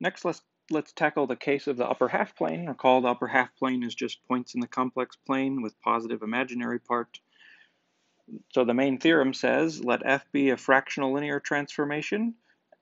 Next, let's, let's tackle the case of the upper half plane. Recall the upper half plane is just points in the complex plane with positive imaginary part. So the main theorem says, let f be a fractional linear transformation,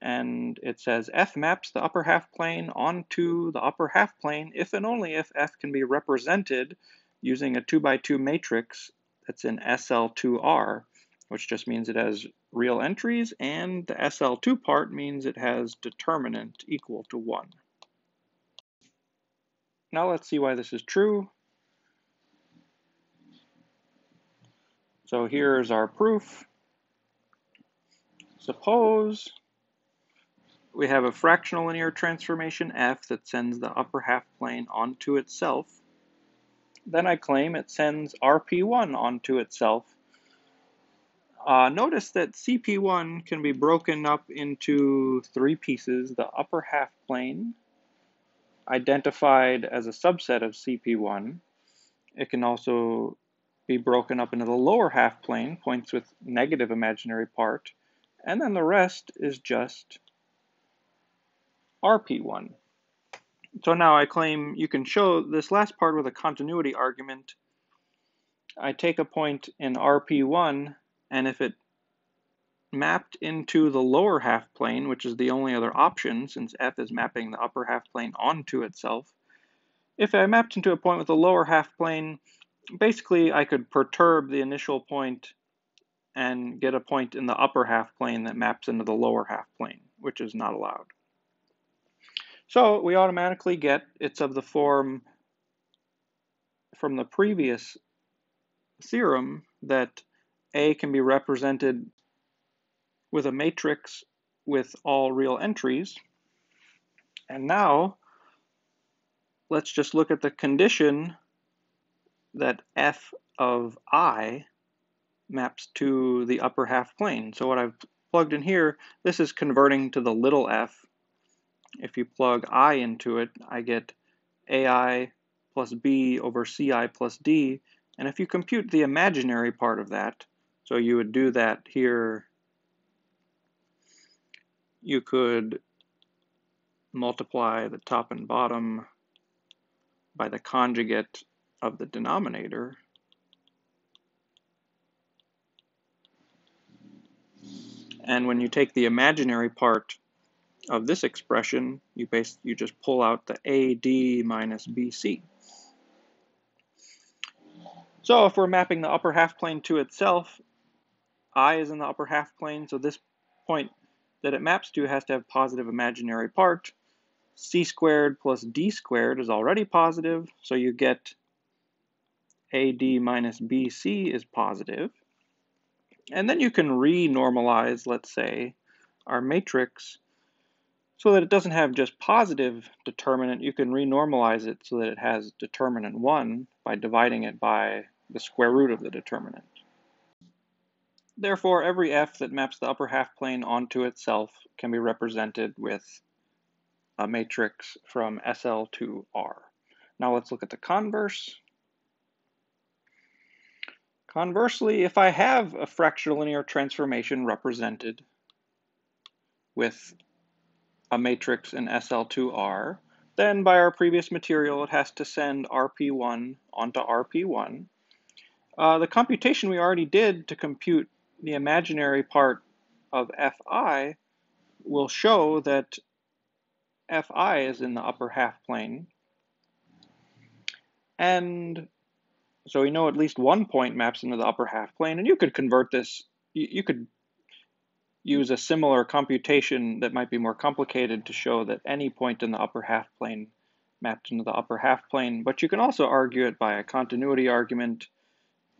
and it says f maps the upper half plane onto the upper half plane if and only if f can be represented using a 2 by 2 matrix that's in SL2R, which just means it has real entries, and the SL2 part means it has determinant equal to 1. Now let's see why this is true. So here's our proof. Suppose we have a fractional linear transformation f that sends the upper half plane onto itself. Then I claim it sends RP1 onto itself uh, notice that CP1 can be broken up into three pieces. The upper half plane, identified as a subset of CP1. It can also be broken up into the lower half plane, points with negative imaginary part, and then the rest is just RP1. So now I claim you can show this last part with a continuity argument. I take a point in RP1 and if it mapped into the lower half plane, which is the only other option since f is mapping the upper half plane onto itself, if I mapped into a point with a lower half plane, basically I could perturb the initial point and get a point in the upper half plane that maps into the lower half plane, which is not allowed. So we automatically get it's of the form from the previous theorem that a can be represented with a matrix with all real entries. And now, let's just look at the condition that f of i maps to the upper half plane. So what I've plugged in here, this is converting to the little f. If you plug i into it, I get ai plus b over ci plus d. And if you compute the imaginary part of that, so you would do that here. You could multiply the top and bottom by the conjugate of the denominator. And when you take the imaginary part of this expression, you base you just pull out the AD minus BC. So if we're mapping the upper half plane to itself, i is in the upper half plane, so this point that it maps to has to have positive imaginary part. c squared plus d squared is already positive, so you get ad minus bc is positive. And then you can re-normalize, let's say, our matrix so that it doesn't have just positive determinant. You can re-normalize it so that it has determinant 1 by dividing it by the square root of the determinant. Therefore, every f that maps the upper half plane onto itself can be represented with a matrix from SL2R. Now let's look at the converse. Conversely, if I have a fractional linear transformation represented with a matrix in SL2R, then by our previous material, it has to send RP1 onto RP1. Uh, the computation we already did to compute the imaginary part of Fi will show that Fi is in the upper half plane. And so we know at least one point maps into the upper half plane, and you could convert this, you, could use a similar computation that might be more complicated to show that any point in the upper half plane mapped into the upper half plane, but you can also argue it by a continuity argument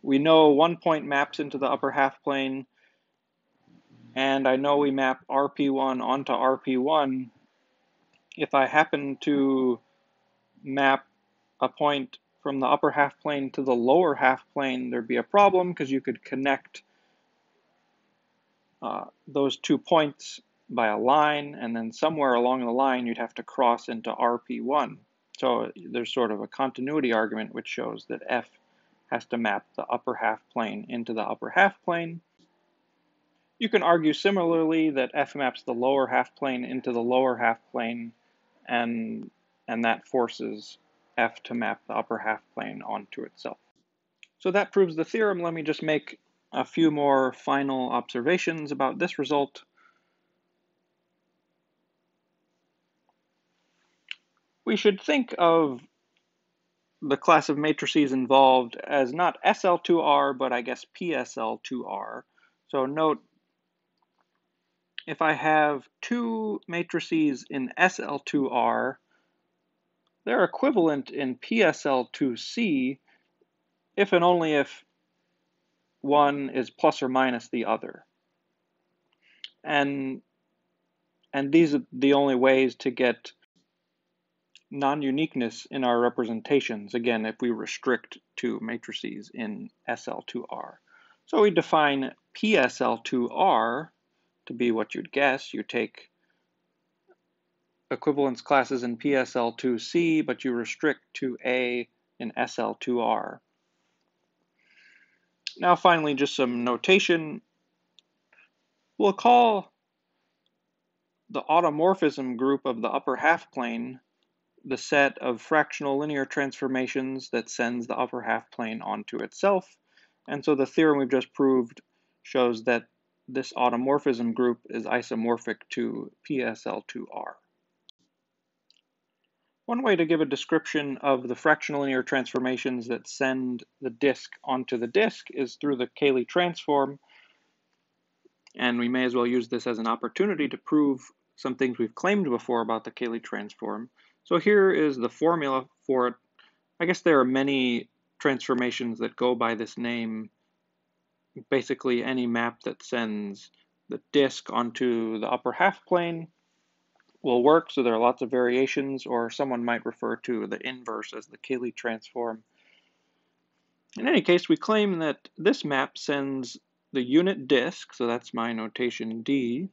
we know one point maps into the upper half plane, and I know we map RP1 onto RP1. If I happen to map a point from the upper half plane to the lower half plane, there'd be a problem because you could connect uh, those two points by a line, and then somewhere along the line you'd have to cross into RP1. So there's sort of a continuity argument which shows that F has to map the upper half plane into the upper half plane. You can argue similarly that f maps the lower half plane into the lower half plane and, and that forces f to map the upper half plane onto itself. So that proves the theorem. Let me just make a few more final observations about this result. We should think of the class of matrices involved as not SL2R, but I guess PSL2R. So note, if I have two matrices in SL2R, they're equivalent in PSL2C if and only if one is plus or minus the other. And, and these are the only ways to get non-uniqueness in our representations, again, if we restrict to matrices in SL2R. So we define PSL2R to be what you'd guess. You take equivalence classes in PSL2C, but you restrict to A in SL2R. Now finally, just some notation. We'll call the automorphism group of the upper half plane the set of fractional linear transformations that sends the upper half plane onto itself. And so the theorem we've just proved shows that this automorphism group is isomorphic to PSL2R. One way to give a description of the fractional linear transformations that send the disk onto the disk is through the Cayley transform. And we may as well use this as an opportunity to prove some things we've claimed before about the Cayley transform. So here is the formula for it. I guess there are many transformations that go by this name. Basically any map that sends the disk onto the upper half plane will work, so there are lots of variations, or someone might refer to the inverse as the Cayley transform. In any case, we claim that this map sends the unit disk, so that's my notation D,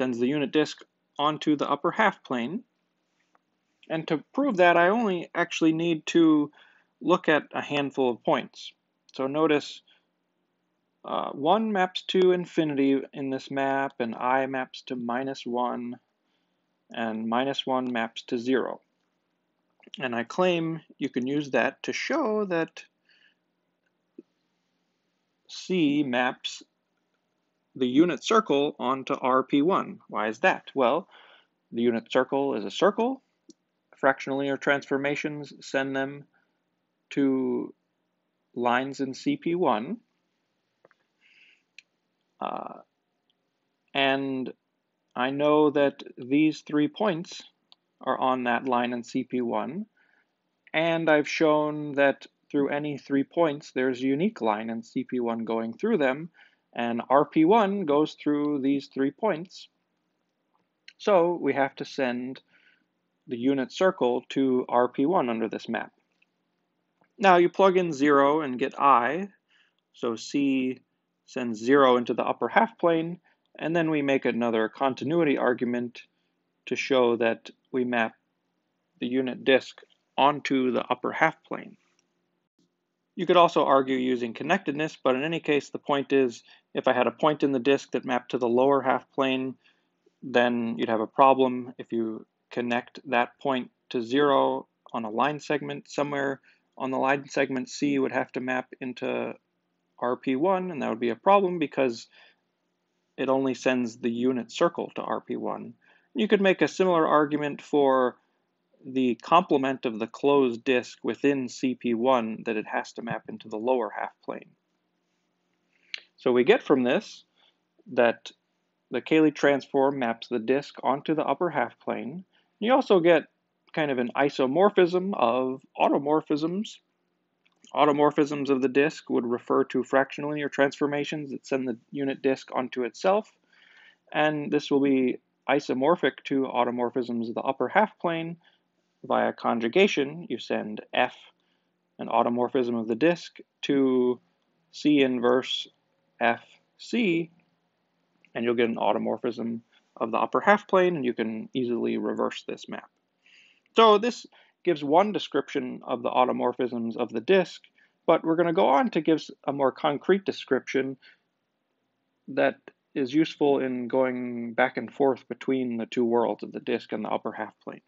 sends the unit disk onto the upper half plane. And to prove that, I only actually need to look at a handful of points. So notice uh, 1 maps to infinity in this map, and i maps to minus 1, and minus 1 maps to 0. And I claim you can use that to show that C maps the unit circle onto RP1. Why is that? Well, the unit circle is a circle. Fractional linear transformations send them to lines in CP1. Uh, and I know that these three points are on that line in CP1. And I've shown that through any three points, there's a unique line in CP1 going through them. And RP1 goes through these three points. So we have to send the unit circle to RP1 under this map. Now you plug in 0 and get I. So C sends 0 into the upper half plane, and then we make another continuity argument to show that we map the unit disk onto the upper half plane. You could also argue using connectedness, but in any case, the point is if I had a point in the disk that mapped to the lower half plane, then you'd have a problem if you connect that point to zero on a line segment somewhere on the line segment C would have to map into RP1, and that would be a problem because it only sends the unit circle to RP1. You could make a similar argument for the complement of the closed disk within CP1 that it has to map into the lower half plane. So we get from this that the Cayley transform maps the disk onto the upper half plane. You also get kind of an isomorphism of automorphisms Automorphisms of the disk would refer to fractional linear transformations that send the unit disk onto itself, and this will be isomorphic to automorphisms of the upper half plane. Via conjugation, you send F, an automorphism of the disk, to C inverse FC, and you'll get an automorphism of the upper half plane, and you can easily reverse this map. So this gives one description of the automorphisms of the disk, but we're going to go on to give a more concrete description that is useful in going back and forth between the two worlds of the disk and the upper half plane.